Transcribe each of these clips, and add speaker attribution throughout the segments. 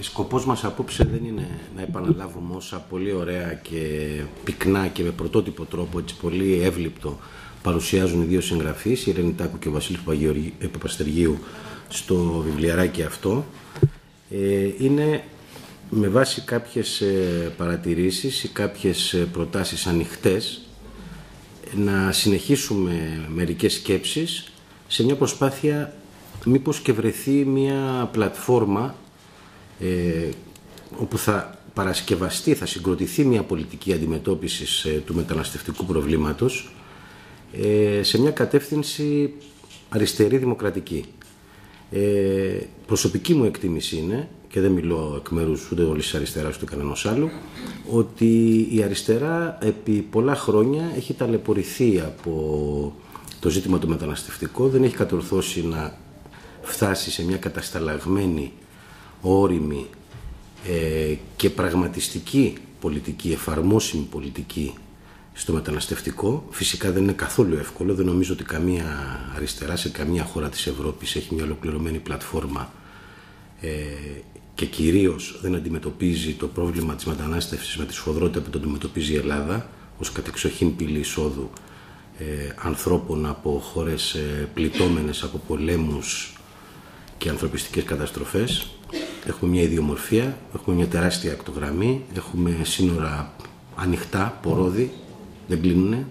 Speaker 1: σκοπός μας απόψε δεν είναι να επαναλάβουμε όσα πολύ ωραία και πυκνά και με πρωτότυπο τρόπο, έτσι πολύ εύληπτο, παρουσιάζουν οι δύο συγγραφείς, η Ρενή Τάκου και ο Βασίλης Παπαστεργίου στο βιβλιαράκι αυτό. Ε, είναι με βάση κάποιες ε, παρατηρήσεις ή κάποιες ε, προτάσεις ανοιχτές να συνεχίσουμε μερικές σκέψεις σε μια προσπάθεια μήπως και βρεθεί μια πλατφόρμα ε, όπου θα παρασκευαστεί, θα συγκροτηθεί μια πολιτική αντιμετώπισης ε, του μεταναστευτικού προβλήματος ε, σε μια κατεύθυνση αριστερή δημοκρατική. Ε, προσωπική μου εκτίμηση είναι, και δεν μιλώ εκ μέρους ούτε όλης της αριστεράς ούτε κανένας άλλου, ότι η αριστερά επί πολλά χρόνια έχει ταλαιπωρηθεί από το ζήτημα το μεταναστευτικό, δεν έχει κατορθώσει να φτάσει σε μια κατασταλαγμένη, όρημη ε, και πραγματιστική πολιτική, εφαρμόσιμη πολιτική στο μεταναστευτικό. Φυσικά δεν είναι καθόλου εύκολο, δεν νομίζω ότι καμία αριστερά σε καμία χώρα της Ευρώπης έχει μια ολοκληρωμένη πλατφόρμα ε, και κυρίως δεν αντιμετωπίζει το πρόβλημα της μετανάστευσης με τη σφοδρότητα που το αντιμετωπίζει η Ελλάδα ως κατεξοχήν πύλη εισόδου ε, ανθρώπων από χώρες ε, πληττόμενες από πολέμους και ανθρωπιστικές καταστροφές. Έχουμε μια ιδιομορφία, έχουμε μια τεράστια ακτογραμμή, έχουμε σύνορα ανοιχτά, πορόδι, δεν κλείνουν. Ε,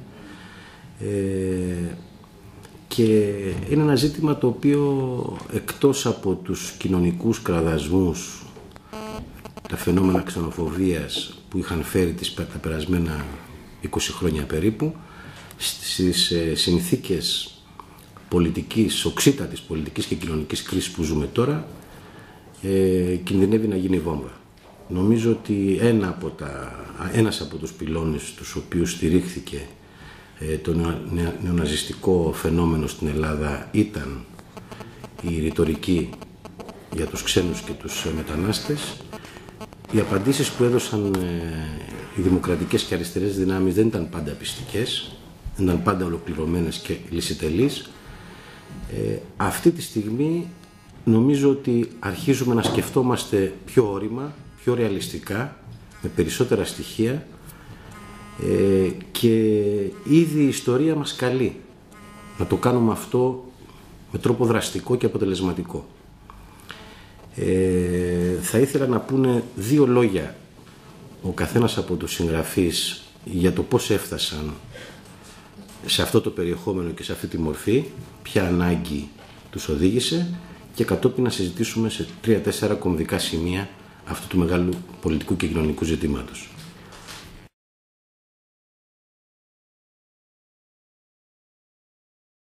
Speaker 1: και είναι ένα ζήτημα το οποίο εκτός από τους κοινωνικούς κραδασμούς, τα φαινόμενα ξενοφοβίας που είχαν φέρει τις, τα περασμένα 20 χρόνια περίπου, στις ε, συνθήκες πολιτικής, οξύτατης πολιτικής και κοινωνικής κρίσης που ζούμε τώρα, ε, κινδυνεύει να γίνει βόμβα. Νομίζω ότι ένα από τα, ένας από τους πυλώνες τους οποίους στηρίχθηκε ε, το νεοναζιστικό φαινόμενο στην Ελλάδα ήταν η ρητορική για τους ξένους και τους μετανάστες. Οι απαντήσεις που έδωσαν ε, οι δημοκρατικές και αριστερές δυνάμεις δεν ήταν πάντα πιστικές, δεν ήταν πάντα ολοκληρωμένες και λυσιτελείς. Ε, αυτή τη στιγμή νομίζω ότι αρχίζουμε να σκεφτόμαστε πιο όρημα, πιο ρεαλιστικά, με περισσότερα στοιχεία ε, και ήδη η ιστορία μας καλεί να το κάνουμε αυτό με τρόπο δραστικό και αποτελεσματικό. Ε, θα ήθελα να πούνε δύο λόγια ο καθένας από τους συγγραφείς για το πώς έφτασαν σε αυτό το περιεχόμενο και σε αυτή τη μορφή, ποια ανάγκη τους οδήγησε και κατόπιν να συζητήσουμε σε τρία-τέσσερα κομβικά σημεία αυτού του μεγάλου πολιτικού και κοινωνικού ζητήματος.